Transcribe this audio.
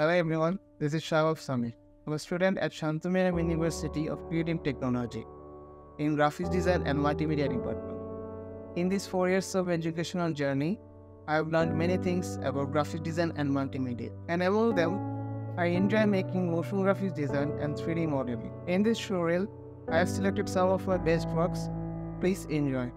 Hello everyone, this is Shahbab Samit. I'm a student at Shanto-Mariam University of Creative Technology in Graphics Design and Multimedia Department. In these four years of educational journey, I have learned many things about graphic design and multimedia. And among them, I enjoy making motion graphics design and 3D modeling. In this tutorial, I have selected some of my best works. Please enjoy.